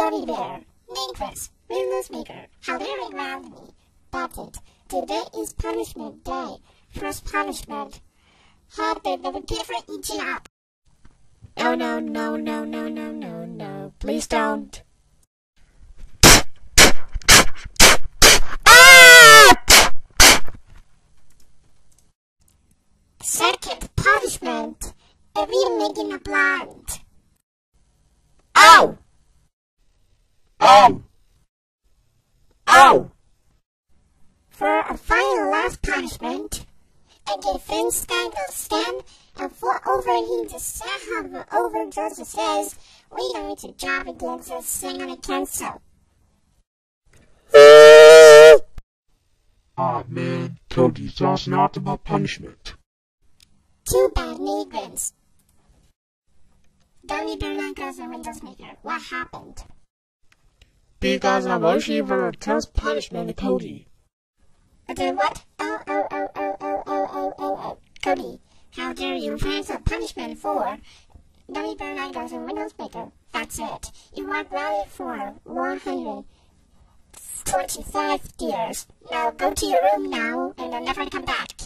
gummy bear, Nicholas, Windows Maker, hovering around me. That's it. Today is punishment day. First punishment. Have they never different eating up? No, no, no, no, no, no, no, no. Please don't. Second punishment. A real making a blind. Ow! Ow! For a final last punishment, I a defense scandal stem, and for overheating the over overdose says, we are to job against the singer cancel. Ah oh, man, Cody's just not about punishment. Two bad migrants. Donnie Bernanke's a Windows maker. What happened? Because I was for a tough punishment, Cody. Okay, what? Oh oh, oh, oh, oh, oh, oh, oh, oh, oh, oh. Cody, how dare you pass a punishment for Dummy Burn Girls and Windows Maker? That's it. You are grounded for 125 years. Now go to your room now and never come back.